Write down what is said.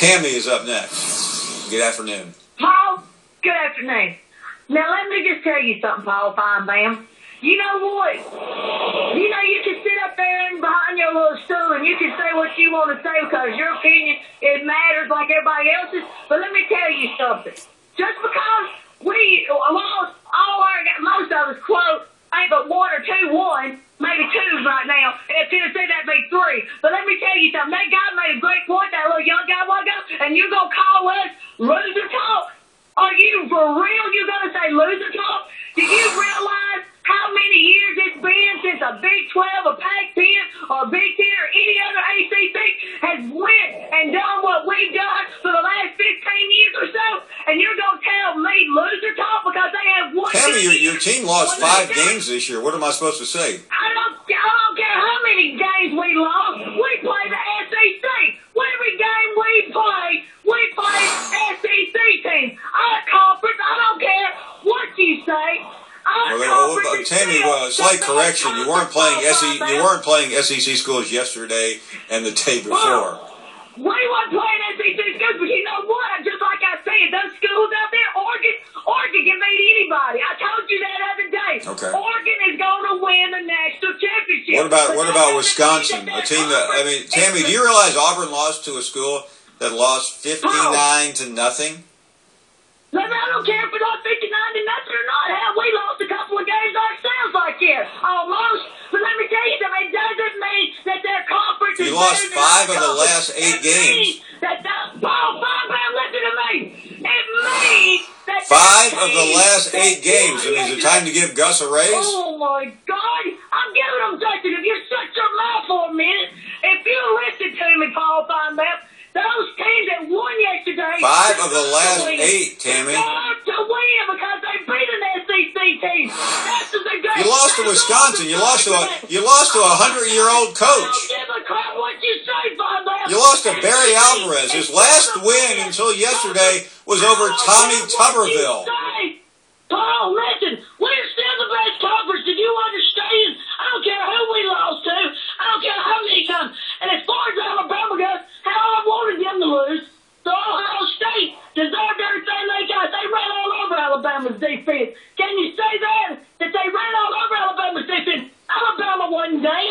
Tammy is up next. Good afternoon. Paul, good afternoon. Now let me just tell you something, Paul Finebaum. You know what? You know you can sit up there and behind your little stool and you can say what you want to say because your opinion it matters like everybody else's. But let me tell you something. Just because we lost all our most of us quote ain't but one or two one, maybe two right now. If Tennessee But let me tell you something. That guy made a great point. That little young guy one ago, and you gonna call us loser talk? Are you for real? You gonna say loser talk? Do you realize how many years it's been since a Big 12, a Pac-10, or a Big 10, or any other ACC has went and done what we've done for the last 15 years or so? And you're gonna tell me loser talk because they have one. Tammy, your, your team lost five games this year. What am I supposed to say? I don't care how many games we lost. We play the SEC. Every game we play, we play SEC teams. Our conference, I don't care what you say. Our Well, then, well, conference is Tammy, still uh, slight correction. You weren't playing best SE, you weren't playing SEC schools yesterday and the day before. We weren't playing SEC schools, but you know what? Just like I said, those schools out there, Oregon, Oregon can beat anybody. I told you that other day. Okay. Oregon is going to win the national championship. What about what about Wisconsin? A team that I mean, Tammy, do you realize Auburn lost to a school that lost fifty nine to nothing? No, I don't care if we lost 59 to nothing or not. Hell, we lost a couple of games ourselves like this. Almost. But let me tell you something. It doesn't mean that their conference You lost five of the last eight games. means That Paul, Paul, Paul, listen to me. It means that Five of the last eight games. Mean, is it time to give Gus a raise? Oh my God! I'm giving him Justin. If you shut your mouth for a minute, if you listen to me, Paul Feinberg, those teams that won yesterday. Five of the last eight, Tammy. To win because they beat an SEC team. That's they got. You lost to Wisconsin. You lost to a you lost to a hundred year old coach you lost to Barry Alvarez. His last win until yesterday was over Tommy Tuberville. Paul, listen, we're still the best conference, Did you understand. I don't care who we lost to. I don't care how many times. And as far as Alabama goes, how I wanted them to lose, the Ohio State deserved everything they got. They ran all over Alabama's defense. Can you say that? That they ran all over Alabama's defense? Alabama wasn't game.